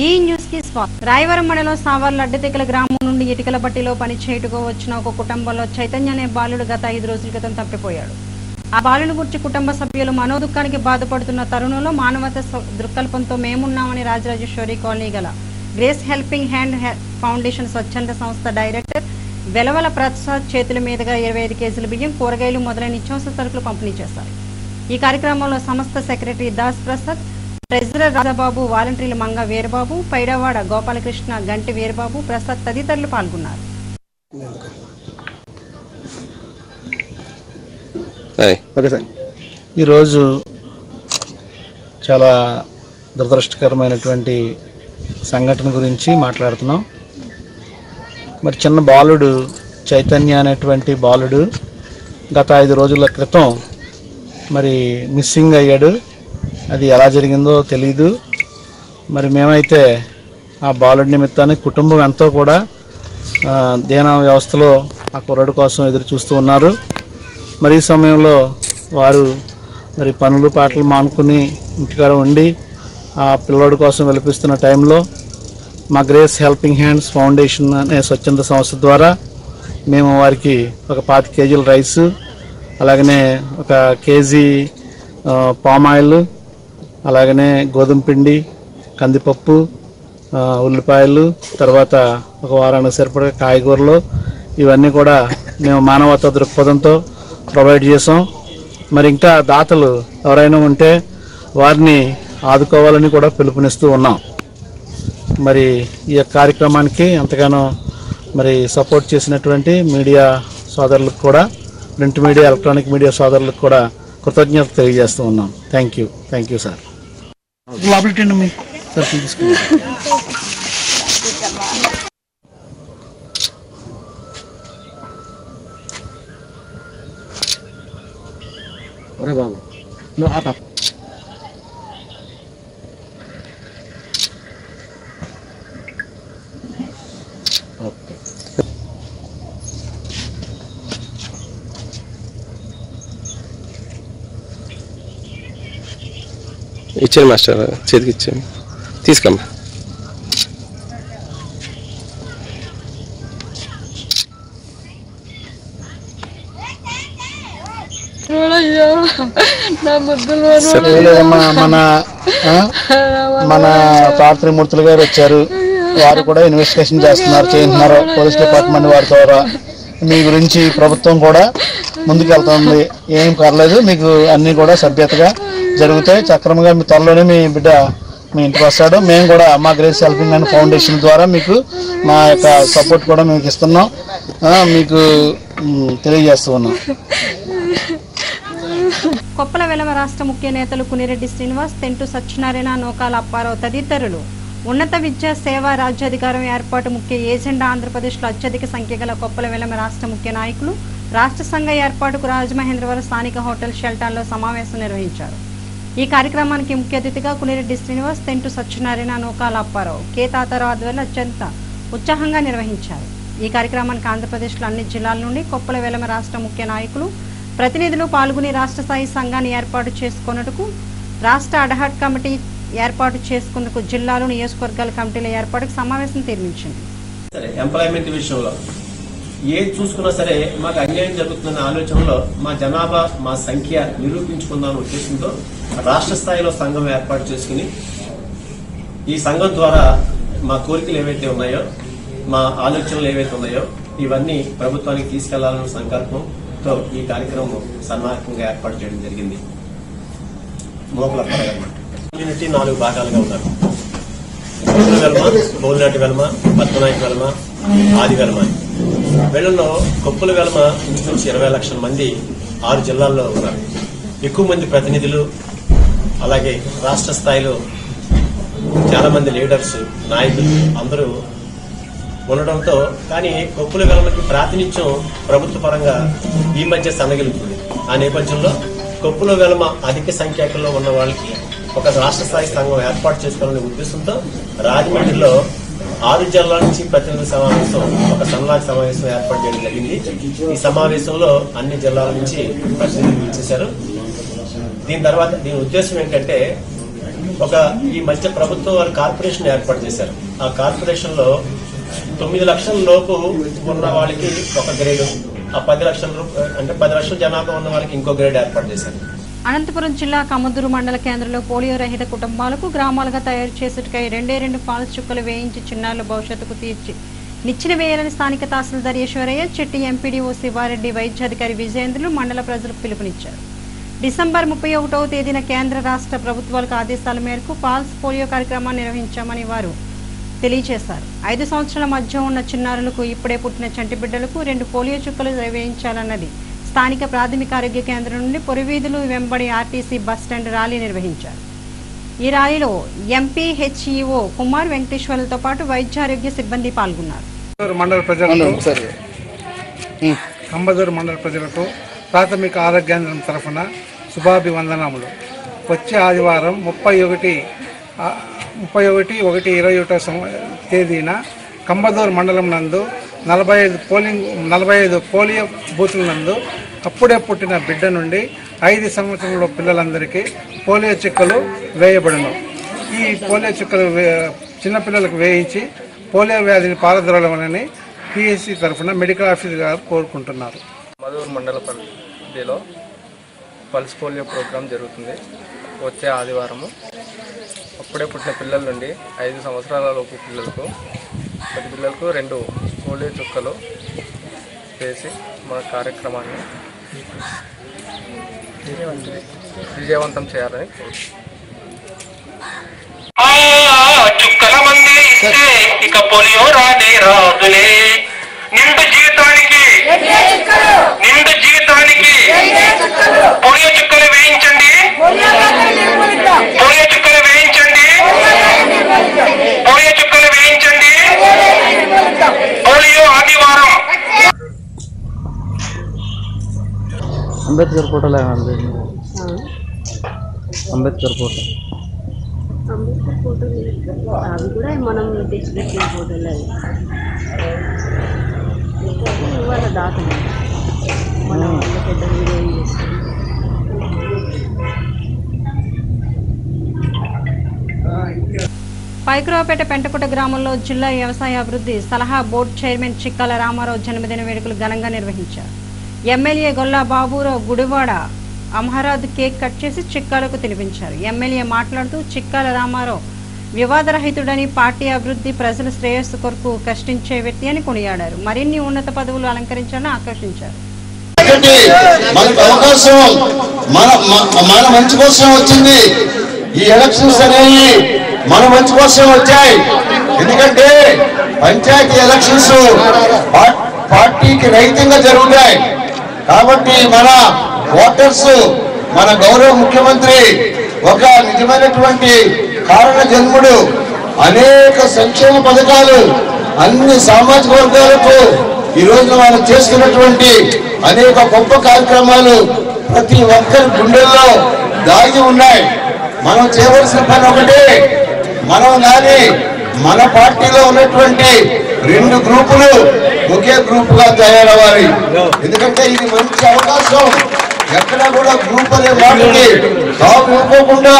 ఈ న్యూస్కి స్వాగతం రాయవరం మండలం సావర్ల అడ్డతెక్కల గ్రామం నుండి ఇటుకల బట్టిలో పనిచేయుటకు వచ్చిన ఒక కుటుంబంలో చైతన్య అనే బాలుడు గత ఐదు రోజుల క్రితం తప్పిపోయాడు. ఆ బాలుని గురించి కుటుంబ సభ్యులు మనోదుఖానికి బాధపడుతున్న తరుణంలో మానవత దృక్కల్పంతో మేమున్నామని రాజరాజేశ్వరి కాలనీ గల గ్రేస్ హెల్పింగ్ హ్యాండ్ ఫౌండేషన్ స్వచ్ఛంద సంస్థ డైరెక్టర్ వెలవల ప్రసాద్ చేతుల మీదుగా ఇరవై ఐదు కేజీల బియ్యం కూరగాయలు మొదలైన నిత్యావసర సరుకులు పంపిణీ చేశారు. ఈ కార్యక్రమంలో సంస్థ సెక్రటరీ దాస్ ప్రసాద్ ట్రెజరర్ రాజబాబు వాలంటీర్లు మంగ వీరబాబు పైడవాడ గోపాలకృష్ణ గంటి వీరబాబు ప్రసాద్ తదితరులు పాల్గొన్నారు. Hi okay sir. ఈరోజు చాలా దురదృష్టకరమైనటువంటి సంఘటన గురించి మాట్లాడుతున్నాం. మరి చిన్న బాలుడు చైతన్య అనేటువంటి బాలుడు గత ఐదు రోజుల క్రితం మరి మిస్సింగ్ అయ్యాడు. అది ఎలా జరిగిందో తెలీదు. మరి మేమైతే ఆ బాలుడి నిమిత్తాన్ని కుటుంబం ఎంతో కూడా దేన దీన వ్యవస్థలో ఆ కుర్రడు కోసం ఎదురు చూస్తూ ఉన్నారు. మరి ఈ సమయంలో వారు మరి పనులు పాటలు మానుకుని ఇంటికాడ ఉండి ఆ పిల్లోడి కోసం వెలిపిస్తున్న టైంలో మా గ్రేస్ హెల్పింగ్ హ్యాండ్స్ ఫౌండేషన్ అనే స్వచ్ఛంద సంస్థ ద్వారా మేము వారికి ఒక పాతి కేజీల రైస్ అలాగనే ఒక కేజీ పామ్ ఆయిల్ అలాగనే గోధుమ పిండి కందిపప్పు ఉల్లిపాయలు తర్వాత ఒక వారానికి సరిపడే కాయగూరలు ఇవన్నీ కూడా మేము మానవతా దృక్పథంతో ప్రొవైడ్ చేసాం మరి ఇంకా దాతలు ఎవరైనా ఉంటే వారిని ఆదుకోవాలని కూడా పిలుపునిస్తూ ఉన్నాం. మరి ఈ కార్యక్రమానికి ఎంతగానో మరి సపోర్ట్ చేసినటువంటి మీడియా సోదరులకు కూడా ప్రింట్ మీడియా ఎలక్ట్రానిక్ మీడియా సోదరులకు కూడా కృతజ్ఞత తెలియజేస్తూ ఉన్నాం. Thank you. Thank you sir. లోపలికి మీకు సార్ తీసుకుంటాం ఒరే బాబు నువ్వు ఆప ఇచ్చాను మాస్టర్ చేతికి ఇచ్చాను. తీసుకోమ్మా. మన మన తాత్రిమూర్తులు గారు వచ్చారు. వారు కూడా ఇన్వెస్టిగేషన్ చేస్తున్నారు చేస్తున్నారు. పోలీస్ డిపార్ట్మెంట్ వారి ద్వారా. మీ గురించి ప్రభుత్వం కూడా ముందుకెళ్తుంది. ఏం పర్లేదు మీకు అన్ని కూడా సభ్యతగా జరుగుతాయి. సక్రమంగా మీ త్వరలోనే మీ బిడ్డ మీ ఇంటికి వస్తాడు. మేము కూడా మా గ్రేస్ హెల్పింగ్ అండ్ ఫౌండేషన్ ద్వారా మీకు మా యొక్క సపోర్ట్ కూడా మీకు ఇస్తున్నాం. మీకు తెలియజేస్తూ ఉన్నాం. కొప్పల వెలమ రాష్ట్ర ముఖ్య నేతలు కునిరెడ్డి శ్రీనివాస్ తెంటు సత్యనారాయణ నోకాల అప్పారావు తదితరులు. ఉన్నత విద్యా సేవ రాజ్యాధికారం ఏర్పాటు ముఖ్య ఏజెండా ఆంధ్రప్రదేశ్లో అత్యధిక సంఖ్య గల కొప్పల వెలమ రాష్ట్ర ముఖ్య నాయకులు. రాష్ట్ర సంఘ ఏర్పాటుకు రాజమహేంద్రవరం స్థానిక హోటల్ షెల్టర్లో సమావేశం నిర్వహించారు. ఈ కార్యక్రమానికి ముఖ్య అతిథిగా కునిరెడ్డి శ్రీనివాస్ తెంటు సత్యనారాయణ నోకాల అప్పారావు కే తాతారావు ఆధ్వర్యంలో అత్యంత ఉత్సాహంగా నిర్వహించారు. ఈ కార్యక్రమానికి ఆంధ్రప్రదేశ్లో అన్ని జిల్లాల నుండి కొప్పల వేలమ రాష్ట్ర ముఖ్య నాయకులు ప్రతినిధులు పాల్గొని రాష్ట్ర స్థాయి సంఘాన్ని ఏర్పాటు చేసుకున్నట్టుకు రాష్ట్ర అడహట్ కమిటీ ఏర్పాటు చేసుకున్నకు జిల్లాలు నియోజకవర్గాల కమిటీల ఏర్పాటుకు సమావేశం తీర్మించింది. సరే ఎంప్లాయ్మెంట్ విషయంలో. ఏది చూసుకున్నా సరే మాకు అన్యాయం జరుగుతున్న ఆలోచనలో మా జనాభా మా సంఖ్య నిరూపించుకుందాం ఉద్దేశంతో రాష్ట్ర స్థాయిలో సంఘం ఏర్పాటు చేసుకుని ఈ సంఘం ద్వారా మా కోరికలు ఏవైతే ఉన్నాయో మా ఆలోచనలు ఏవైతే ఉన్నాయో ఇవన్నీ ప్రభుత్వానికి తీసుకెళ్ళాలన్న సంకల్పంతో ఈ కార్యక్రమం సన్నాహకంగా ఏర్పాటు చేయడం జరిగింది. మోకల కమ్యూనిటీ నాలుగు భాగాలుగా ఉన్నారు. కొప్పుల వెల్మ బోలినాటి వెల్మ పద్మనాయక వెల్మ ఆది వెల్మ. అని. వీళ్ళలో కొప్పుల వెలమ ఇంచుమించు ఇరవై లక్షల మంది ఆరు జిల్లాల్లో ఉన్నారు. ఎక్కువ మంది ప్రతినిధులు అలాగే రాష్ట్ర స్థాయిలో చాలా మంది లీడర్స్ నాయకులు అందరూ ఉండడంతో కానీ కొప్పుల వెలమకి ప్రాతినిధ్యం ప్రభుత్వ పరంగా ఈ మధ్య సన్నగిలుతుంది. ఆ నేపథ్యంలో కొప్పుల వెలమ అధిక సంఖ్యాకంలో ఉన్న వాళ్ళకి ఒక రాష్ట్ర స్థాయి సంఘం ఏర్పాటు చేసుకోవాలనే ఉద్దేశంతో రాజమండ్రిలో ఆరు జిల్లాల నుంచి ప్రతినిధి సమావేశం ఒక సన్నాహక సమావేశం ఏర్పాటు చేయడం జరిగింది. ఈ సమావేశంలో అన్ని జిల్లాల నుంచి ప్రతినిధులు ఇచ్చేశారు దీని తర్వాత దీని ఉద్దేశం ఏంటంటే ఒక ఈ మధ్య ప్రభుత్వం వారు కార్పొరేషన్ ఏర్పాటు చేశారు. ఆ కార్పొరేషన్లో తొమ్మిది లక్షల లోపు ఉన్న వాళ్ళకి ఒక గ్రేడ్ ఆ పది లక్షల అంటే పది లక్షల జనాభా ఉన్న వాళ్ళకి ఇంకో గ్రేడ్ ఏర్పాటు చేశారు. అనంతపురం జిల్లా కమదూరు మండల కేంద్రంలో పోలియో రహిత కుటుంబాలకు గ్రామాలుగా తయారు చేసేటుకై రెండే రెండు పాలస్ చుక్కలు వేయించి చిన్నారుల భవిష్యత్తుకు తీర్చి. నిచ్చిన వేయాలని స్థానిక తహసీల్దార్ ఈశ్వరయ్య చెట్టి ఎంపీడీఓ శివారెడ్డి వైద్యాధికారి విజయేంద్రులు మండల ప్రజలకు పిలుపునిచ్చారు. డిసెంబర్ ముప్పై ఒకటవ తేదీన కేంద్ర రాష్ట్ర ప్రభుత్వాలకు ఆదేశాల మేరకు పాల్స్ పోలియో కార్యక్రమాన్ని నిర్వహించామని వారు తెలియజేశారు. ఐదు సంవత్సరాల మధ్య ఉన్న చిన్నారులకు ఇప్పుడే పుట్టిన చంటి బిడ్డలకు రెండు పోలియో చుక్కలు వేయించాలన్నది స్థానిక ప్రాథమిక ఆరోగ్య కేంద్రం నుండి పొరివీధులు వెంబడి ఆర్టీసీ బస్ స్టాండ్ ర్యాలీ నిర్వహించారు. ఈ ర్యాలీలో ఎంపీ హెచ్ఈఓ కుమార్ వెంకటేశ్వర్లతో పాటు వైద్య ఆరోగ్య సిబ్బంది పాల్గొన్నారు. కంబదూరు మండల ప్రజలకు కంబదూరు మండల ప్రజలకు ప్రాథమిక ఆరోగ్యాంధ్రం తరఫున శుభాభివందనములు. వచ్చే ఆదివారం ముప్పై ఒకటి ముప్పై ఒకటి ఒకటి ఇరవై ఒకటో తేదీన కంబదూరు మండలం నందు నలభై ఐదు పోలింగ్ నలభై ఐదు పోలియో బూతుల నందు అప్పుడే పుట్టిన బిడ్డ నుండి ఐదు సంవత్సరంలో పిల్లలందరికీ పోలియో చుక్కలు వేయబడును. ఈ పోలియో చుక్కలు వే- చిన్నపిల్లలకు వేయించి పోలియో వ్యాధిని పారద్రోలమని పిఎస్సి తరఫున మెడికల్ ఆఫీసర్ గారు కోరుకుంటున్నారు. మధూర్ మండల పరిధిలో పల్స్ పోలియో ప్రోగ్రాం జరుగుతుంది. వచ్చే ఆదివారము అప్పుడే పుట్టిన పిల్లల నుండి ఐదు సంవత్సరాల లోపు పిల్లలకు పది పిల్లలకు రెండు పోలియో చుక్కలు వేసి మన కార్యక్రమాన్ని విజయవంతం చేయాలని చుక్కల మంది ఇస్తే ఇక పోలియో రాదే రాదులే నిండు జీవితానికి. నిండు జీవితానికి పోలియో చుక్కలు వేయించండి. పోలియో చుక్కలు వేయించండి పోలియో చుక్కలు వేయించండి పోలియో ఆదివారం అంబేద్కర్ ఫోటోలో అంబేద్కర్ ఫోటో అంబేద్కర్ ఫోటోలు అవి కూడా మనం తెచ్చిపెట్టిన ఫోటోలు అవి అయితే ఇవాళ దాతలు మనం వాళ్ళ పెద్ద వీడియో చేస్తాం పైకురావుపేట పెంటకుట గ్రామంలో జిల్లా వ్యవసాయ అభివృద్ధి సలహా బోర్డు చైర్మన్ చిక్కాల రామారావు జన్మదిన వేడుకలు ఘనంగా నిర్వహించారు. ఎమ్మెల్యే గొల్లా బాబురావు గుడివాడ అమహరాజ్ కేక్ కట్ చేసి చిక్కాలకు తినిపించారు. ఎమ్మెల్యే మాట్లాడుతూ చిక్కాల రామారావు వివాదరహితుడని పార్టీ అభివృద్ధి ప్రజల శ్రేయస్సు కొరకు కష్టించే వ్యక్తి అని కొనియాడారు. మరిన్ని ఉన్నత పదవులు అలంకరించాలని ఆకర్షించారు మన మంచి కోసం వచ్చింది. ఈ ఎలక్షన్స్ అనేవి మన మంచి కోసం వచ్చాయి. ఎందుకంటే పంచాయతీ ఎలక్షన్స్ పార్టీకి రహితంగా జరుగుతాయి. కాబట్టి మన ఓటర్స్ మన గౌరవ ముఖ్యమంత్రి ఒక నిజమైనటువంటి కారణ జన్ముడు అనేక సంక్షేమ పథకాలు అన్ని సామాజిక వర్గాలకు ఈ రోజున మనం చేస్తున్నటువంటి అనేక గొప్ప కార్యక్రమాలు ప్రతి ఒక్కరి గుండెల్లో దాగి ఉన్నాయి. మనం చేయవలసిన పని ఒకటే మనం కానీ మన పార్టీలో ఉన్నటువంటి రెండు గ్రూపులు ఒకే గ్రూప్గా తయారవ్వాలి. ఎందుకంటే ఇది మంచి అవకాశం. ఎక్కడ కూడా గ్రూప్ అనే వాటికి తావు ఇవ్వకుండా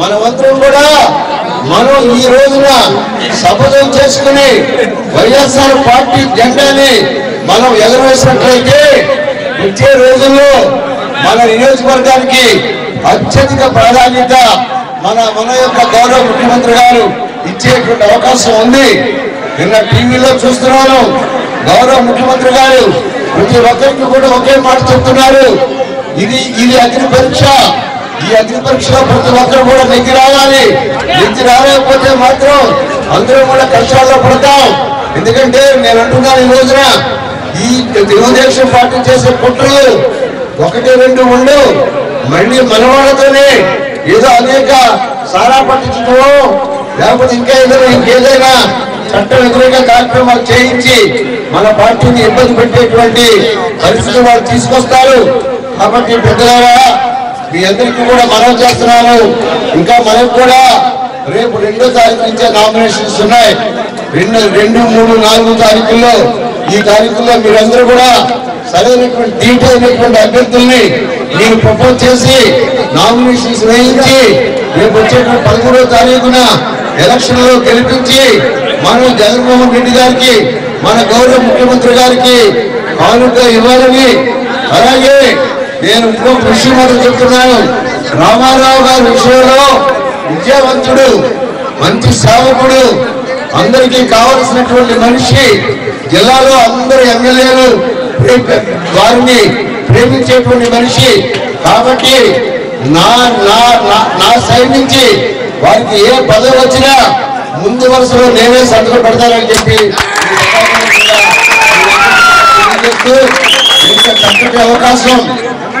మనమందరం కూడా మనం ఈ రోజున శపథం చేసుకుని వైఎస్ఆర్ పార్టీ జెండాని మనం ఎగరవేసినట్లయితే వచ్చే రోజుల్లో మన నియోజకవర్గానికి అత్యధిక ప్రాధాన్యత మన మన యొక్క గౌరవ ముఖ్యమంత్రి గారు ఇచ్చేటువంటి అవకాశం ఉంది. నిన్న టీవీలో చూస్తున్నాను. గౌరవ ముఖ్యమంత్రి గారు ప్రతి ఒక్కరికి కూడా ఒకే మాట చెప్తున్నారు. ఇది ఇది అగ్ని పరీక్ష. ఈ అగ్ని పరీక్షలో ప్రతి ఒక్కరు కూడా నెగ్గి రావాలి. నెగ్గి రాలేకపోతే మాత్రం అందరం కూడా కష్టాల్లో పడతాం. ఎందుకంటే నేను అంటున్నాను ఈ రోజున ఈ తెలుగుదేశం పార్టీ చేసే కుట్రలు ఒకటి రెండు ఉండు మళ్ళీ మనవాళ్ళతోనే ఏదో అనేక సారా పట్టించడమో లేకపోతే ఇంకా ఏదైనా ఇంకేదైనా చట్ట వ్యతిరేక కార్యక్రమాలు చేయించి మన పార్టీని ఇబ్బంది పెట్టేటువంటి పరిస్థితులు వాళ్ళు తీసుకొస్తారు. కాబట్టి పెద్దలారా మీ అందరికీ కూడా మనం చేస్తున్నాము. ఇంకా మనకు కూడా రేపు రెండో తారీఖు నుంచే నామినేషన్స్ ఉన్నాయి. రెండు రెండు మూడు నాలుగు తారీఖుల్లో ఈ కార్యక్రమంలో మీరందరూ కూడా సరైనటువంటి దీటైనటువంటి అభ్యర్థుల్ని మీరు ప్రపోజ్ చేసి నామినేషన్స్ వేయించి రేపు వచ్చేటువంటి పదమూడవ తారీఖున ఎలక్షన్లో గెలిపించి మనం జగన్మోహన్ రెడ్డి గారికి మన గౌరవ ముఖ్యమంత్రి గారికి కానుక ఇవ్వాలని అలాగే నేను ఇంకొక విషయం మాత్రం చెప్తున్నాను. రామారావు గారి విషయంలో విద్యావంతుడు మంచి సేవకుడు అందరికీ కావలసినటువంటి మనిషి జిల్లాలో అందరు ఎమ్మెల్యేలు వారిని ప్రేమించేటువంటి మనిషి. కాబట్టి నా నా నా- నా సైడ్ నుంచి వారికి ఏ పదవి వచ్చినా ముందు వరుసలో నేనే సంతకం పెడతానని చెప్పి ఇంత చక్కటి అవకాశం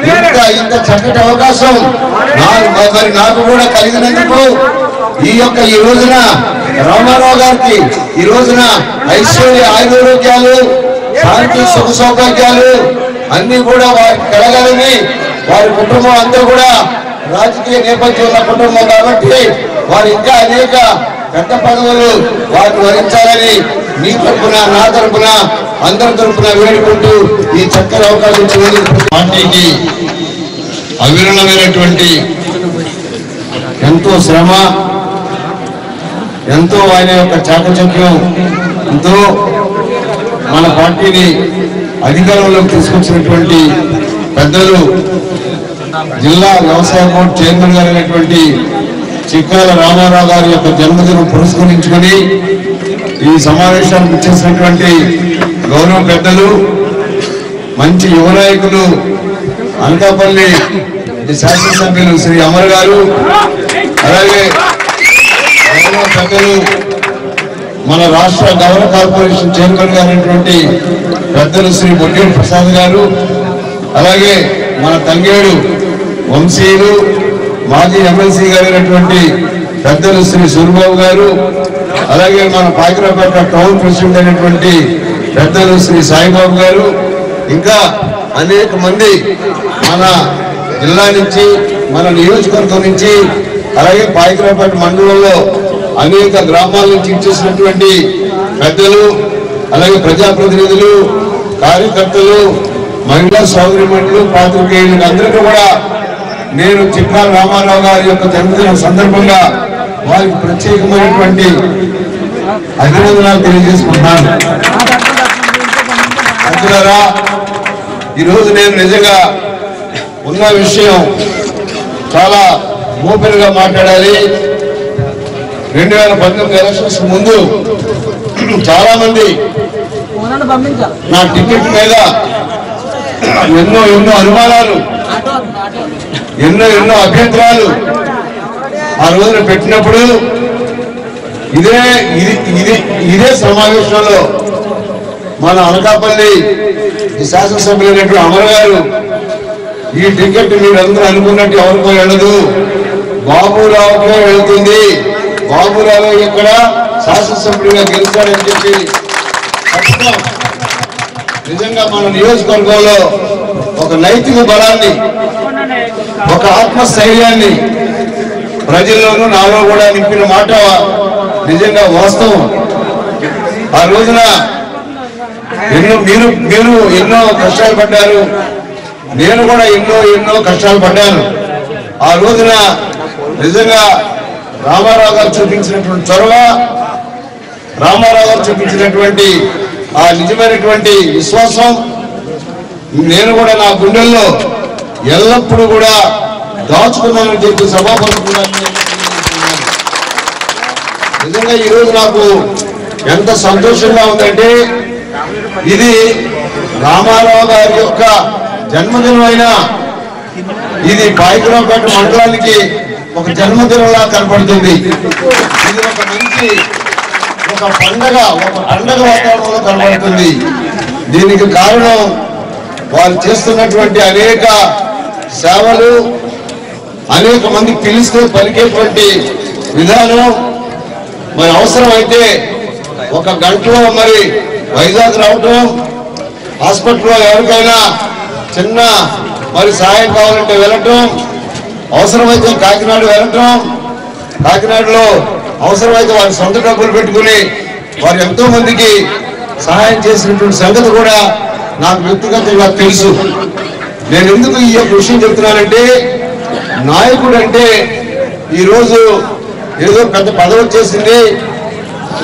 ఇంత ఇంత చక్కటి అవకాశం నా- మరి నాకు కూడా కలిగినందుకు ఈ యొక్క ఈ రోజున రామారావు గారికి ఈ రోజున ఐశ్వర్య ఆయురోగ్యాలు శాంతి సుఖ సౌభాగ్యాలు అన్ని కూడా వారికి కలగాలని వారి కుటుంబం అంతా కూడా రాజకీయ నేపథ్యం ఉన్న కుటుంబం కాబట్టి వారు ఇంకా అనేక పెద్ద పదవులు వారిని వరించాలని మీ తరపున నా తరపున అందరి తరపున వేడుకుంటూ ఈ చక్కని అవకాశం పార్టీకి అవిరళమైనటువంటి ఎంతో శ్రమ ఎంతో ఆయన యొక్క చాకచక్యం ఎంతో మన పార్టీని అధికారంలోకి తీసుకొచ్చినటువంటి పెద్దలు జిల్లా వ్యవసాయ బోర్డు చైర్మన్ గారు అయినటువంటి చిక్కాల రామారావు గారి యొక్క జన్మదినం పురస్కరించుకొని ఈ సమావేశానికి వచ్చేసినటువంటి గౌరవ పెద్దలు మంచి యువ నాయకులు అనకాపల్లి శాసనసభ్యులు శ్రీ అమర్ గారు అలాగే గౌరవ పెద్దలు మన రాష్ట్ర గవర్నర్ కార్పొరేషన్ చైర్మన్ గారైనటువంటి పెద్దలు శ్రీ బొడ్డేడు ప్రసాద్ గారు అలాగే మన తంగేడు వంశీయులు మాజీ ఎమ్మెల్సీ గారైనటువంటి పెద్దలు శ్రీ సూరిబాబు గారు అలాగే మన పాకిరాపేట టౌన్ ప్రెసిడెంట్ అయినటువంటి పెద్దలు శ్రీ సాయిబాబు గారు ఇంకా అనేక మంది మన జిల్లా నుంచి మన నియోజకవర్గం నుంచి అలాగే పాయికరాపేట మండలంలో అనేక గ్రామాల నుంచి ఇచ్చేసినటువంటి పెద్దలు అలాగే ప్రజాప్రతినిధులు కార్యకర్తలు మహిళా సోదరిమణులు పాత్రికేయులు అందరికీ కూడా నేను చిక్కా రామారావు గారి యొక్క జన్మదిన సందర్భంగా వారికి ప్రత్యేకమైనటువంటి అభినందనలు తెలియజేసుకుంటున్నాను. మిత్రులారా ఈరోజు నేను నిజంగా ఉన్న విషయం చాలా ఓపెన్గా మాట్లాడాలి. రెండు వేల పంతొమ్మిది ఎలక్షన్స్ ముందు చాలా మంది నా టికెట్ మీద ఎన్నో ఎన్నో అనుమానాలు ఎన్నో ఎన్నో అభ్యంతరాలు ఆ రోజున పెట్టినప్పుడు ఇదే ఇది ఇది ఇదే సమావేశంలో మన అనకాపల్లి శాసనసభ్యులైనటువంటి అమర్ గారు ఈ టికెట్ మీరందరూ అనుకున్నట్టు ఎవరికో వెళ్ళదు. బాబురావుకే వెళ్తుంది. బాబురావు ఇక్కడ శాసనసభ్యుడిగా గెలుస్తాడని చెప్పి నిజంగా మన నియోజకవర్గంలో ఒక నైతిక బలాన్ని ఒక ఆత్మస్థైర్యాన్ని ప్రజల్లోనూ నాలో కూడా నింపిన మాట నిజంగా వాస్తవం. ఆ రోజున ఎన్నో మీరు మీరు ఎన్నో కష్టాలు పడ్డారు. నేను కూడా ఎన్నో ఎన్నో కష్టాలు పడ్డాను. ఆ రోజున నిజంగా రామారావు గారు చూపించినటువంటి చొరవ రామారావు గారు చూపించినటువంటి ఆ నిజమైనటువంటి విశ్వాసం నేను కూడా నా గుండెల్లో ఎల్లప్పుడూ కూడా దాచుకున్నానని చెప్పి సభాపరుచుకున్నాను నిజంగా ఈరోజు నాకు ఎంత సంతోషంగా ఉందంటే ఇది రామారావు గారి యొక్క జన్మదినం అయినా ఇది పాయకురావుపేట మండలానికి ఒక జన్మదినంలా కనపడుతుంది. ఇది ఒక మంచి ఒక పండగ ఒక పండగ వాతావరణంలో కనబడుతుంది దీనికి కారణం వారు చేస్తున్నటువంటి అనేక సేవలు అనేక మంది పిలిస్తే పలికేటువంటి విధానం మరి అవసరమైతే ఒక గంటలో మరి వైజాగ్ రావటం హాస్పిటల్లో ఎవరికైనా చిన్న మరి సహాయం కావాలంటే వెళ్ళటం అవసరమైతే కాకినాడ వెళ్ళటం కాకినాడలో అవసరమైతే వారి సొంత డబ్బులు పెట్టుకుని వారు ఎంతో మందికి సహాయం చేసినటువంటి సంగతి కూడా నాకు వ్యక్తిగతంగా తెలుసు. నేను ఎందుకు ఈ యొక్క విషయం చెప్తున్నానంటే నాయకుడు అంటే ఈరోజు ఏదో పెద్ద పదవి వచ్చేసింది.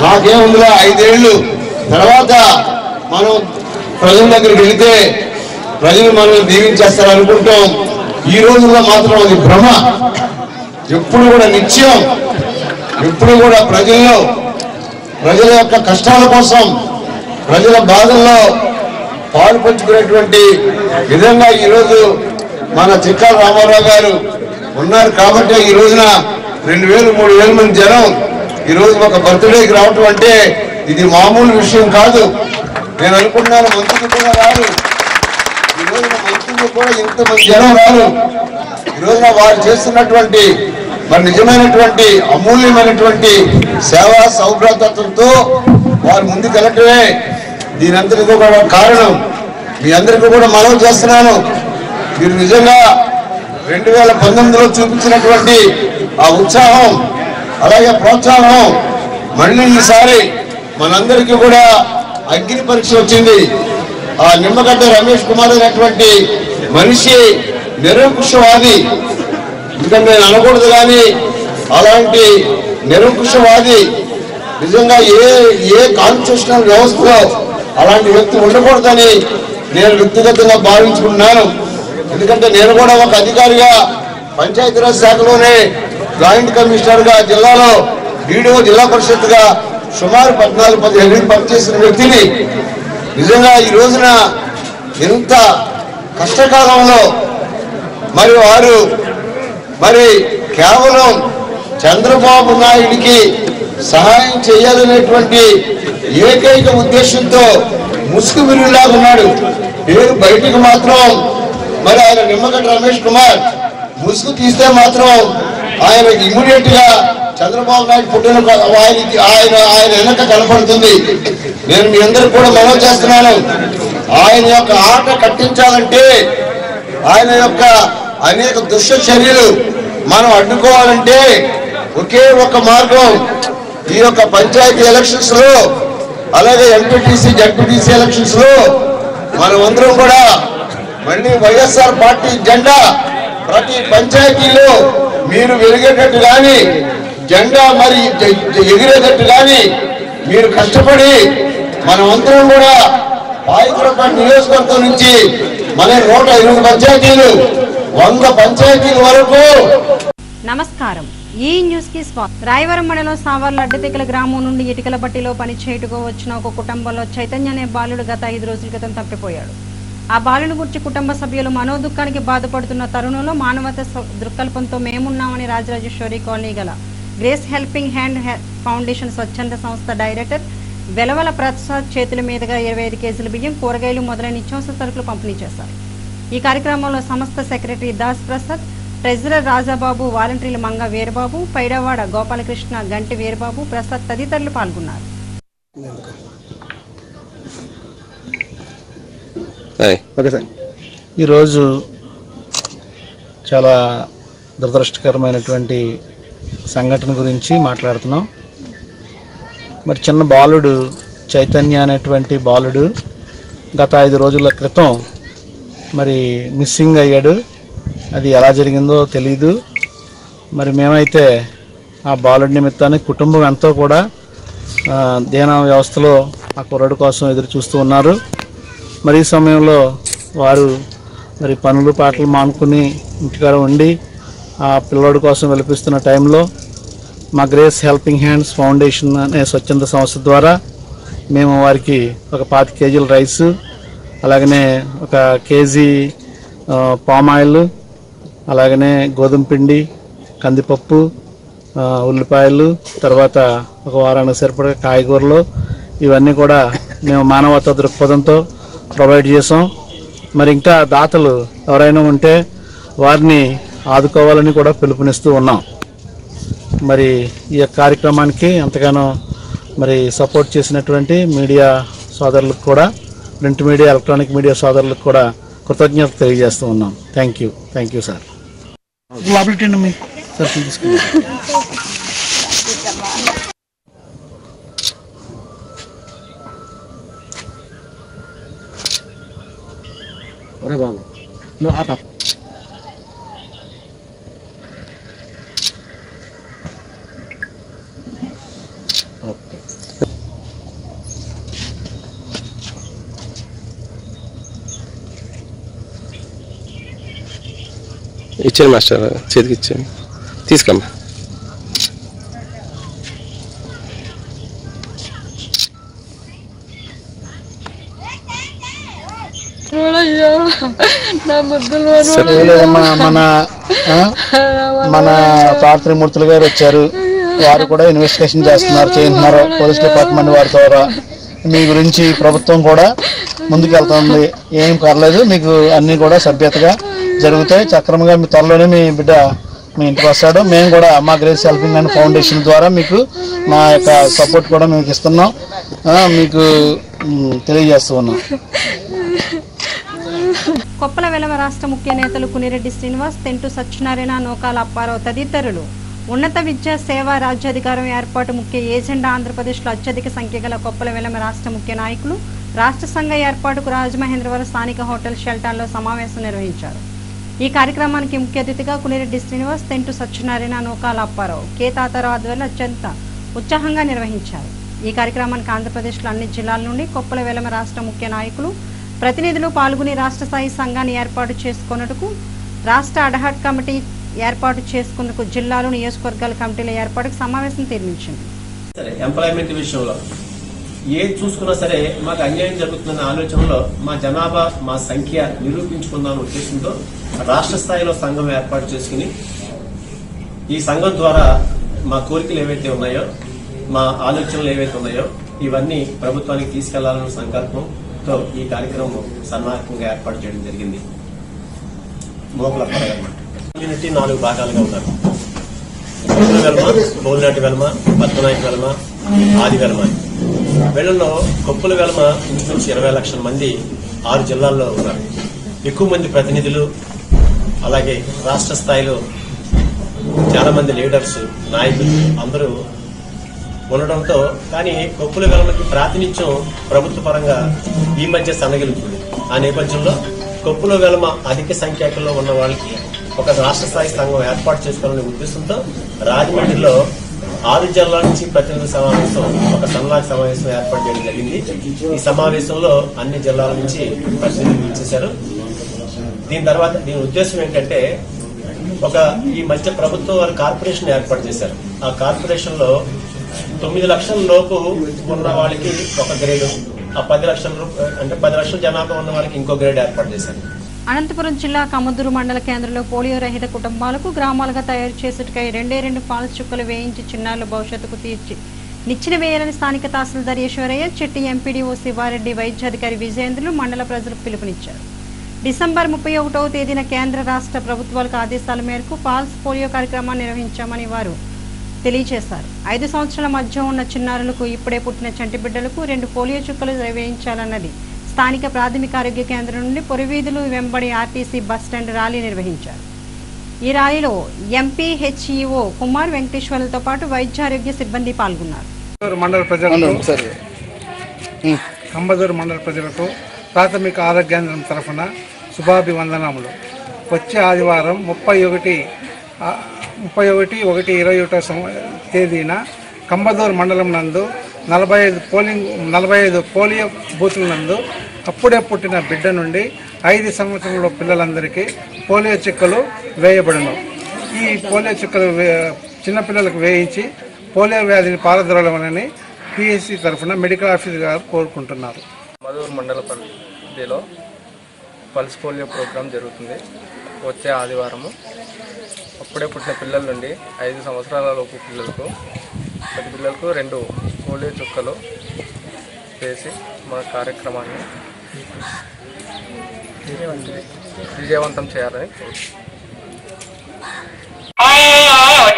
నాకేముందిరా ఐదేళ్ళు. తర్వాత మనం ప్రజల దగ్గరికి వెళితే ప్రజలు మనల్ని దీవించేస్తారు అనుకుంటాం ఈ రోజుల్లో మాత్రం అది భ్రమ. ఎప్పుడు కూడా నిత్యం ఎప్పుడు కూడా ప్రజల్లో ప్రజల యొక్క కష్టాల కోసం ప్రజల బాధల్లో పాలు పంచుకునేటువంటి విధంగా ఈరోజు మన చిక్కాల రామారావు గారు ఉన్నారు కాబట్టి ఈ రోజున రెండు వేలు మూడు వేల మంది జనం ఈరోజు ఒక బర్త్డేకి రావటం అంటే ఇది మామూలు విషయం కాదు. నేను అనుకుంటున్నాను మంత్రులు కూడా రారు. ఈ రోజున కూడా ఇంతమంది జనం రారు ఈ రోజున వారు చేస్తున్నటువంటి మరి నిజమైనటువంటి అమూల్యమైనటువంటి సేవా సౌభ్రతత్వంతో వారు ముందుకు వెళ్ళటమే దీనంతటికీ కూడా కారణం. మీ అందరికీ కూడా మనవి చేస్తున్నాను. మీరు నిజంగా రెండు వేల పంతొమ్మిదిలో చూపించినటువంటి ఆ ఉత్సాహం అలాగే ప్రోత్సాహం మళ్ళీ ఈసారి మనందరికీ కూడా అగ్ని పరీక్ష వచ్చింది. ఆ నిమ్మగడ్డ రమేష్ కుమార్ అనేటువంటి మనిషి నిరంకుశవాది. ఇంకా నేను అనకూడదు కానీ అలాంటి నిరంకుశవాది. నిజంగా ఏ ఏ కాన్స్టిట్యూషనల్ వ్యవస్థలో అలాంటి వ్యక్తి ఉండకూడదని నేను వ్యక్తిగతంగా భావించుకున్నాను ఎందుకంటే నేను కూడా ఒక అధికారిగా పంచాయతీరాజ్ శాఖలోనే జాయింట్ కమిషనర్గా జిల్లాలో బీడీఓ జిల్లా పరిషత్గా సుమారు పద్నాలుగు పదిహేను పనిచేసిన వ్యక్తిని నిజంగా ఈ రోజున ఎంత కష్టకాలంలో మరి వారు మరి కేవలం చంద్రబాబు నాయుడికి సహాయం చేయాలనేటువంటి ఏకైక ఉద్దేశంతో ముసుగు విరులాగా ఉన్నాడు. పేరు బయటికి మాత్రం మరి ఆయన నిమ్మగడ్డ రమేష్ కుమార్ ముసుగు తీస్తే మాత్రం ఆయన ఇమ్మీడియట్గా చంద్రబాబు నాయుడు పుట్టిన ఆయనకి ఆయన ఆయన వెనక కనపడుతుంది. నేను మీ అందరికి కూడా మనవి చేస్తున్నాను. ఆయన యొక్క ఆట కట్టించాలంటే ఆయన యొక్క అనేక దుష్ట చర్యలు మనం అడ్డుకోవాలంటే ఒకే ఒక మార్గం ఈ యొక్క పంచాయతీ ఎలక్షన్స్లో అలాగే ఎంపీటీసీ జడ్పీటీసీ ఎలక్షన్స్లో మనం అందరం కూడా మళ్ళీ వైఎస్ఆర్ పార్టీ జెండా ప్రతి పంచాయతీలో మీరు వెలిగేటట్టు కానీ జెండా మరి ఎగిరేటట్టు కానీ మీరు కష్టపడి మనమందరం కూడా పాయకురపల్లి నియోజకవర్గం నుంచి మన నూట ఎనిమిది పంచాయతీలు వంద పంచాయతీల వరకు నమస్కారం. ఈ న్యూస్కి స్వాగతం. రాయవరం మండలం సావర్ల అడ్డతికల గ్రామం నుండి ఇటుకల బట్టిలో పనిచేయుటకు వచ్చిన ఒక కుటుంబంలో చైతన్య అనే బాలుడు గత ఐదు రోజుల క్రితం తప్పిపోయాడు. ఆ బాలుని గురించి కుటుంబ సభ్యులు మనోదుఖానికి బాధపడుతున్న తరుణంలో మానవత స- దృక్కల్పంతో మేమున్నామని రాజరాజేశ్వరి కాలనీ గల గ్రేస్ హెల్పింగ్ హ్యాండ్ ఫౌండేషన్ స్వచ్ఛంద సంస్థ డైరెక్టర్. వెలవల ప్రసాద్ చేతుల మీదుగా ఇరవై ఐదు కేజీల బియ్యం కూరగాయలు మొదలైన నిత్యావసర సరుకులు పంపిణీ చేశారు. ఈ కార్యక్రమంలో సంస్థ సెక్రటరీ దాస్ ప్రసాద్ ట్రెజరర్ రాజాబాబు వాలంటీర్లు మంగ వీరబాబు పైడవాడ గోపాలకృష్ణ గంటి వీరబాబు ప్రసాద్ తదితరులు పాల్గొన్నారు. ఈరోజు చాలా దురదృష్టకరమైనటువంటి సంఘటన గురించి మాట్లాడుతున్నాం. మరి చిన్న బాలుడు చైతన్య అనేటువంటి బాలుడు గత ఐదు రోజుల క్రితం మరి మిస్సింగ్ అయ్యాడు. అది ఎలా జరిగిందో తెలీదు. మరి మేమైతే ఆ బాలుడి నిమిత్తానికి కుటుంబం ఎంతో కూడా దేన దీన వ్యవస్థలో ఆ కుర్రడు కోసం ఎదురు చూస్తూ ఉన్నారు. మరి ఈ సమయంలో వారు మరి పనులు పాటలు మానుకుని ఇంటికాడ ఉండి ఆ పిల్లోడి కోసం వెలిపిస్తున్న టైంలో మా గ్రేస్ హెల్పింగ్ హ్యాండ్స్ ఫౌండేషన్ అనే స్వచ్ఛంద సంస్థ ద్వారా మేము వారికి ఒక పాతి కేజీల రైస్ అలాగనే ఒక కేజీ పామ్ ఆయిల్ అలాగనే గోధుమ పిండి కందిపప్పు ఉల్లిపాయలు తర్వాత ఒక వారానికి సరిపడా కాయగూరలు ఇవన్నీ కూడా మేము మానవతా దృక్పథంతో ప్రొవైడ్ చేసాం మరి ఇంకా దాతలు ఎవరైనా ఉంటే వారిని ఆదుకోవాలని కూడా పిలుపునిస్తూ ఉన్నాం. మరి ఈ యొక్క కార్యక్రమానికి ఎంతగానో మరి సపోర్ట్ చేసినటువంటి మీడియా సోదరులకు కూడా ప్రింట్ మీడియా ఎలక్ట్రానిక్ మీడియా సోదరులకు కూడా కృతజ్ఞత తెలియజేస్తూ ఉన్నాం. Thank you. Thank you sir. ఒరే బాబు నువ్వు ఆప. ఇచ్చాను మాస్టర్ చేతికి ఇచ్చాను. తీసుకమ్మా మన? మన తాత్రిమూర్తులు గారు వచ్చారు. వారు కూడా ఇన్వెస్టిగేషన్ చేస్తున్నారు చేస్తున్నారు పోలీస్ డిపార్ట్మెంట్ వారి ద్వారా. మీ గురించి ప్రభుత్వం కూడా ముందుకెళ్తుంది. ఏం పర్లేదు మీకు అన్ని కూడా సభ్యతగా జరుగుతాయి. సక్రమంగా మీ త్వరలోనే మీ బిడ్డ మీ ఇంటికి వస్తాడు. మేము కూడా మా గ్రేస్ హెల్పింగ్ అండ్ ఫౌండేషన్ ద్వారా మీకు మా యొక్క సపోర్ట్ కూడా మీకు ఇస్తున్నాం. మీకు తెలియజేస్తూ ఉన్నాం. కొప్పల వెలవ రాష్ట్ర ముఖ్య నేతలు కునిరెడ్డి శ్రీనివాస్ తెంటు సత్యనారాయణ నోకాల అప్పారావు తదితరులు. ఉన్నత విద్యా సేవా రాజ్యాధికారం ఏర్పాటు ముఖ్య ఏజెండా ఆంధ్రప్రదేశ్లో అత్యధిక సంఖ్య గల కొప్పల వెలమ రాష్ట్ర ముఖ్య నాయకులు. రాష్ట్ర సంఘ ఏర్పాటుకు రాజమహేంద్రవరం స్థానిక హోటల్ షెల్టర్లో సమావేశం నిర్వహించారు. ఈ కార్యక్రమానికి ముఖ్య అతిథిగా కునిరెడ్డి శ్రీనివాస్ తెంటు సత్యనారాయణ నోకాల అప్పారావు కే తాతారావు ఆధ్వర్యంలో అత్యంత ఉత్సాహంగా నిర్వహించారు. ఈ కార్యక్రమానికి ఆంధ్రప్రదేశ్లో అన్ని జిల్లాల నుండి కొప్పల వెలమ రాష్ట్ర ముఖ్య నాయకులు ప్రతినిధులు పాల్గొని రాష్ట్ర స్థాయి సంఘాన్ని ఏర్పాటు చేసుకున్నట్టుకు రాష్ట్ర అడహట్ కమిటీ ఏర్పాటు చేసుకున్నకు జిల్లాలు నియోజకవర్గాల కమిటీల ఏర్పాటుకు సమావేశం తీర్మించింది. సరే ఎంప్లాయ్మెంట్ విషయంలో ఏది చూసుకున్నా సరే మాకు అన్యాయం జరుగుతుందన్న ఆలోచనలో మా జనాభా మా సంఖ్య నిరూపించుకుందాం ఉద్దేశంతో రాష్ట్ర స్థాయిలో సంఘం ఏర్పాటు చేసుకుని ఈ సంఘం ద్వారా మా కోరికలు ఏవైతే ఉన్నాయో మా ఆలోచనలు ఏవైతే ఉన్నాయో ఇవన్నీ ప్రభుత్వానికి తీసుకెళ్ళాలన్న సంకల్పంతో ఈ కార్యక్రమం సన్నాహకంగా ఏర్పాటు చేయడం జరిగింది. మోకల కమ్యూనిటీ నాలుగు భాగాలుగా ఉన్నారు. వెలమ వెల్మ బోలినాటి పద్మనాయక వెలమ ఆది వెలమ. వీళ్ళలో కొప్పుల వెలమ ఇంచుమించి ఇరవై లక్షల మంది ఆరు జిల్లాల్లో ఉన్నారు. ఎక్కువ మంది ప్రతినిధులు అలాగే రాష్ట్ర స్థాయిలో చాలా మంది లీడర్స్ నాయకులు అందరూ ఉండడంతో కానీ కొప్పుల వెలమకి ప్రాతినిధ్యం ప్రభుత్వ పరంగా ఈ మధ్య సన్నగిలుతుంది. ఆ నేపథ్యంలో కొప్పుల వెలమ అధిక సంఖ్యాకంలో ఉన్న వాళ్ళకి ఒక రాష్ట్ర స్థాయి సంఘం ఏర్పాటు చేసుకోవాలనే ఉద్దేశంతో రాజమండ్రిలో ఆరు జిల్లాల నుంచి ప్రతినిధి సమావేశం ఒక సన్నాహక సమావేశం ఏర్పాటు చేయడం జరిగింది. ఈ సమావేశంలో అన్ని జిల్లాల నుంచి ప్రతినిధులు ఇచ్చేశారు దీని తర్వాత దీని ఉద్దేశం ఏంటంటే ఒక ఈ మధ్య ప్రభుత్వం వారు కార్పొరేషన్ ఏర్పాటు చేశారు. ఆ కార్పొరేషన్లో తొమ్మిది లక్షల లోపు ఉన్న వాళ్ళకి ఒక గ్రేడ్ ఆ పది లక్షల అంటే పది లక్షల జనాభా ఉన్న వాళ్ళకి ఇంకో గ్రేడ్ ఏర్పాటు చేశారు. అనంతపురం జిల్లా కమదూరు మండల కేంద్రంలో పోలియో రహిత కుటుంబాలకు గ్రామాలుగా తయారు చేసేటుకై రెండే రెండు పాల చుక్కలు వేయించి చిన్నారుల భవిష్యత్తుకు తీర్చి. నిచ్చిన వేయాలని స్థానిక తహసీల్దార్ ఈశ్వరయ్య చెట్టి ఎంపీడీఓ శివారెడ్డి వైద్యాధికారి విజయేంద్రులు మండల ప్రజలకు పిలుపునిచ్చారు. డిసెంబర్ ముప్పై ఒకటవ తేదీన కేంద్ర రాష్ట్ర ప్రభుత్వాలకు ఆదేశాల మేరకు పాల్స్ పోలియో కార్యక్రమాన్ని నిర్వహించామని వారు తెలియజేశారు. ఐదు సంవత్సరాల మధ్య ఉన్న చిన్నారులకు ఇప్పుడే పుట్టిన చంటి బిడ్డలకు రెండు పోలియో చుక్కలు వేయించాలన్నది స్థానిక ప్రాథమిక ఆరోగ్య కేంద్రం నుండి పొరివీధులు వెంబడి ఆర్టీసీ బస్ స్టాండ్ ర్యాలీ నిర్వహించారు. ఈ ర్యాలీలో ఎంపీ హెచ్ఈఓ కుమార్ వెంకటేశ్వర్లతో పాటు వైద్య ఆరోగ్య సిబ్బంది పాల్గొన్నారు. ప్రజలకు మండల ప్రజలకు ప్రాథమిక ఆరోగ్యాంధ్రం తరఫున శుభాభివందనములు. వచ్చే ఆదివారం ముప్పై ఒకటి ముప్పై ఒకటి ఒకటి ఇరవై ఒకటో సం- తేదీన కంబదూరు మండలం నందు నలభై ఐదు పోలింగ్ నలభై ఐదు పోలియో బూతుల నందు అప్పుడే పుట్టిన బిడ్డ నుండి ఐదు సంవత్సరంలో పిల్లలందరికీ పోలియో చుక్కలు వేయబడును. ఈ పోలియో చుక్కలు వే- చిన్నపిల్లలకు వేయించి పోలియో వ్యాధిని పారద్రోలమని పిఎస్సి తరఫున మెడికల్ ఆఫీసర్ గారు కోరుకుంటున్నారు. మధూర్ మండల పరిధిలో పల్స్ పోలియో ప్రోగ్రాం జరుగుతుంది. వచ్చే ఆదివారము. అప్పుడే పుట్టిన పిల్లల నుండి ఐదు సంవత్సరాల లోపు పిల్లలకు ప్రతి పిల్లలకు రెండు పోలియో చుక్కలు వేసి మన కార్యక్రమాన్ని విజయవంతం చేయాలని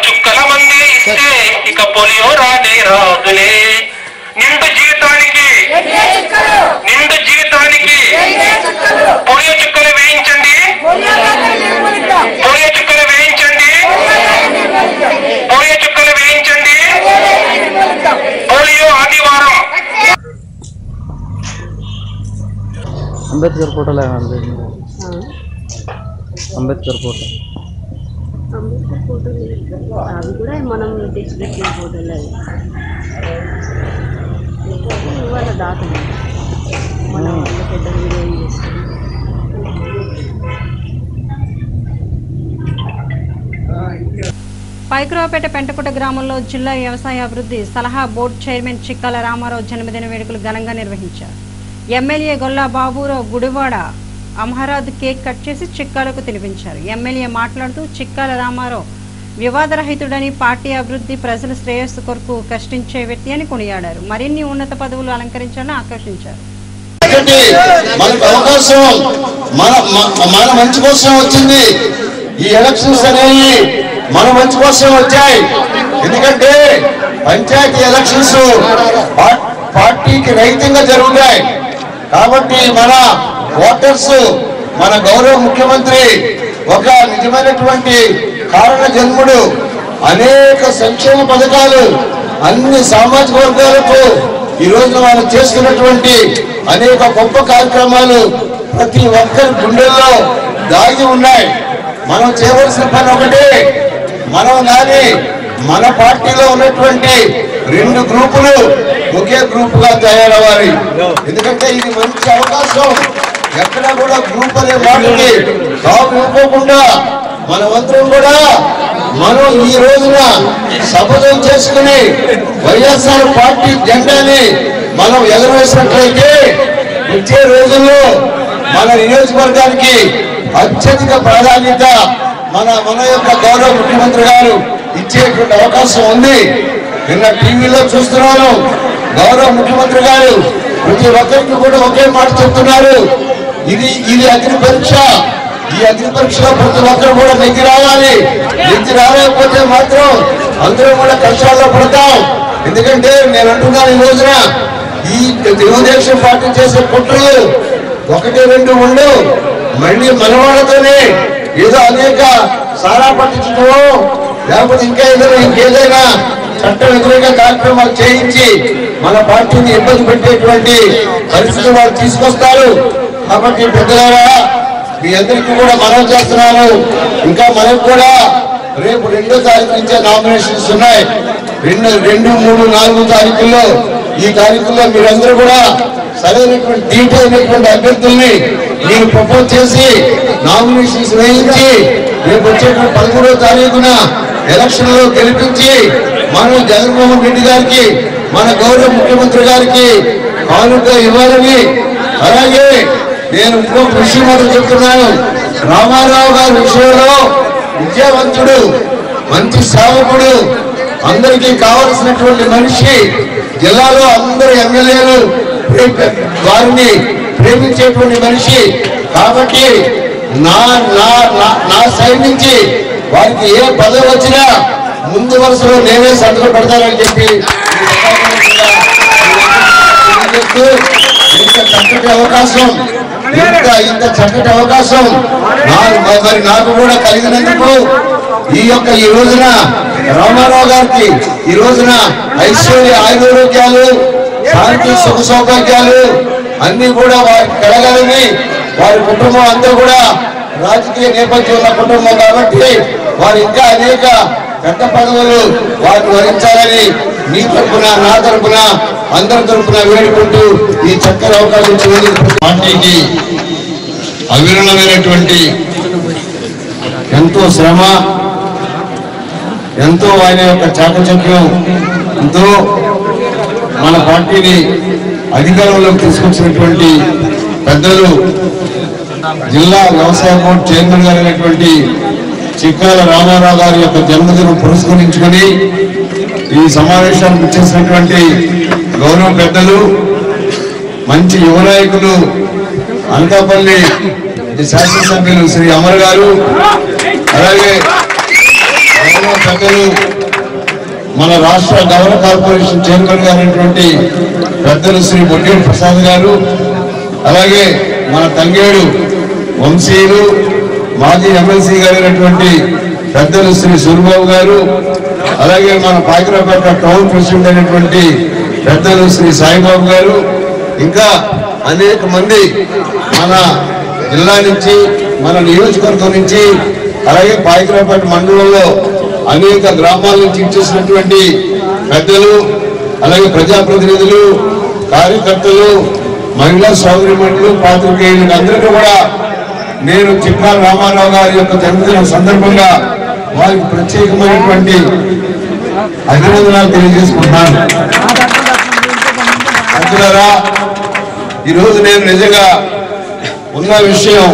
చుక్కల మంది ఇస్తే ఇక పోలియో రాదే రాదులే. నిండు జీవితానికి. నిండు జీవితానికి. పోలియో చుక్కలు. వేయించండి. పోలియో చుక్కలు వేయించండి. పోలియో చుక్కలు వేయించండి. పోలియో ఆదివారం. అంబేద్కర్ ఫోటోలు అంబేద్కర్? ఫోటో. అంబేద్కర్ ఫోటోలు అవి కూడా మనం తెచ్చిపెట్టిన ఫోటోలు. అవి లేకపోతే ఇవాళ దాతలు మన వాళ్ళ పెద్ద వీడియో చేస్తాం పైకురావుపేట పెంటకుట గ్రామంలో జిల్లా వ్యవసాయ అభివృద్ధి సలహా బోర్డు చైర్మన్ చిక్కాల రామారావు జన్మదిన వేడుకలు ఘనంగా నిర్వహించారు. ఎమ్మెల్యే గొల్లా బాబురావు గుడివాడ అమహరాద్ కేక్ కట్ చేసి చిక్కాలకు తినిపించారు. ఎమ్మెల్యే మాట్లాడుతూ చిక్కాల రామారావు వివాదరహితుడని పార్టీ అభివృద్ధి ప్రజల శ్రేయస్సు కొరకు కష్టించే వ్యక్తి అని కొనియాడారు. మరిన్ని ఉన్నత పదవులు అలంకరించాలని ఆకర్షించారు మనకు అవకాశం మన మన మంచి కోసం వచ్చింది. ఈ ఎలక్షన్స్ అనేవి మన మంచి కోసం వచ్చాయి. ఎందుకంటే పంచాయతీ ఎలక్షన్స్ పార్టీకి రహితంగా జరుగుతాయి. కాబట్టి మన ఓటర్స్ మన గౌరవ ముఖ్యమంత్రి ఒక నిజమైనటువంటి కారణ జన్ముడు అనేక సంక్షేమ పథకాలు అన్ని సామాజిక వర్గాలకు ఈ రోజు వాళ్ళు చేస్తున్నటువంటి అనేక గొప్ప కార్యక్రమాలు ప్రతి ఒక్కరి గుండెల్లో దాగి ఉన్నాయి. మనం చేయవలసిన పని ఒకటే మనం కానీ మన పార్టీలో ఉన్నటువంటి రెండు గ్రూపులు ఒకే గ్రూప్గా తయారవ్వాలి. ఎందుకంటే ఇది మంచి అవకాశం. ఎక్కడ కూడా గ్రూప్ అనే వాటికి తావు ఇవ్వకుండా మనమందరం కూడా మనం ఈ రోజున శపథం చేసుకుని వైఎస్ఆర్ పార్టీ జెండాని మనం ఎగరవేసినట్లయితే వచ్చే రోజుల్లో మన నియోజకవర్గానికి అత్యధిక ప్రాధాన్యత మన మన యొక్క గౌరవ ముఖ్యమంత్రి గారు ఇచ్చేటువంటి అవకాశం ఉంది. నిన్న టీవీలో చూస్తున్నాను. గౌరవ ముఖ్యమంత్రి గారు ప్రతి ఒక్కరికి కూడా ఒకే మాట చెప్తున్నారు. ఇది ఇది అగ్ని పరీక్ష ఈ అగ్ని పరీక్షలో ప్రతి ఒక్కరు కూడా నెగ్గి రావాలి. నెగ్గి రాలేకపోతే మాత్రం అందరూ కూడా కష్టాల్లో పడతాం. ఎందుకంటే నేను అంటున్నాను ఈ రోజున ఈ తెలుగుదేశం పార్టీ చేసే కుట్రలు ఒకటి రెండు ఉండు మళ్ళీ మనవాళ్ళతోనే ఏదో అనేక సారా పట్టించడమో లేకపోతే ఇంకా ఏదైనా ఇంకేదైనా చట్ట వ్యతిరేక కార్యక్రమాలు చేయించి మన పార్టీని ఇబ్బంది పెట్టేటువంటి పరిస్థితులు వాళ్ళు తీసుకొస్తారు. కాబట్టి పెద్దలారా మీ అందరికీ కూడా మనం చేస్తున్నాను ఇంకా మనకు కూడా రేపు రెండో తారీఖు నుంచే నామినేషన్స్ ఉన్నాయి. రెండు రెండు మూడు నాలుగు తారీఖుల్లో ఈ తారీఖుల్లో మీరందరూ కూడా సరైనటువంటి డీటెయిల్ అయినటువంటి అభ్యర్థుల్ని మీరు ప్రపోజ్ చేసి నామినేషన్స్ వేయించి రేపు వచ్చేటువంటి పదమూడో తారీఖున ఎలక్షన్లో గెలిపించి మనం జగన్మోహన్ రెడ్డి గారికి మన గౌరవ ముఖ్యమంత్రి గారికి కానుక ఇవ్వాలని అలాగే నేను ఇంకో విషయం చెప్తున్నాను. రామారావు గారి విషయంలో విద్యావంతుడు మంచి సేవకుడు అందరికీ కావలసినటువంటి మనిషి జిల్లాలో అందరు ఎమ్మెల్యేలు వారిని ప్రేమించేటువంటి మనిషి. కాబట్టి నా నా నా- నా సైడ్ నుంచి వారికి ఏ పదవి వచ్చినా ముందు వరుసలో నేనే సంతకం పెడతానని చెప్పి ఇంత చక్కటి అవకాశం ఇంత ఇంత చక్కటి అవకాశం నాకు మరి నాకు కూడా కలిగినందుకు ఈ యొక్క ఈ రోజున రామారావు గారికి ఈ రోజున ఐశ్వర్య ఆయురోగ్యాలు శాంతి సుఖ సౌభాగ్యాలు అన్ని కూడా వారికి కలగాలని వారి కుటుంబం అంతా కూడా రాజకీయ నేపథ్యం ఉన్న కుటుంబం కాబట్టి వారు ఇంకా అనేక పెద్ద పదవులు వారికి వరించాలని మీ తరపున నా తరపున అందరి తరపున వేడుకుంటూ ఈ చక్కని అవకాశం పార్టీకి అవిరళమైనటువంటి ఎంతో శ్రమ ఎంతో ఆయన యొక్క చాకచక్యం ఎంతో మన పార్టీని అధికారంలోకి తీసుకొచ్చినటువంటి పెద్దలు జిల్లా వ్యవసాయ బోర్డు చైర్మన్ గారైనటువంటి అయినటువంటి చిక్కాల రామారావు గారి యొక్క జన్మదినం పురస్కరించుకొని ఈ సమావేశానికి వచ్చేసినటువంటి గౌరవ పెద్దలు మంచి యువ నాయకులు అనకాపల్లి శాసనసభ్యులు శ్రీ అమర్ గారు అలాగే గౌరవ పెద్దలు మన రాష్ట్ర గవర్నర్ కార్పొరేషన్ చైర్మన్ గారైనటువంటి పెద్దలు శ్రీ బొడ్డేటి ప్రసాద్ గారు అలాగే మన తంగేడు వంశీయులు మాజీ ఎమ్మెల్సీ గారైనటువంటి పెద్దలు శ్రీ సూరిబాబు గారు అలాగే మన పాకిరాపేట టౌన్ ప్రెసిడెంట్ అయినటువంటి పెద్దలు శ్రీ సాయిబాబు గారు ఇంకా అనేక మంది మన జిల్లా నుంచి మన నియోజకవర్గం నుంచి అలాగే పాయికరాపేట మండలంలో అనేక గ్రామాల నుంచి ఇచ్చేసినటువంటి పెద్దలు అలాగే ప్రజాప్రతినిధులు కార్యకర్తలు మహిళా సోదరిమణులు పాత్రికేయులు అందరికీ కూడా నేను చిక్కాల రామారావు గారి యొక్క జన్మదిన సందర్భంగా వారికి ప్రత్యేకమైనటువంటి అభినందనాలు తెలియజేసుకుంటున్నాను. మిత్రులారా ఈరోజు నేను నిజంగా ఉన్న విషయం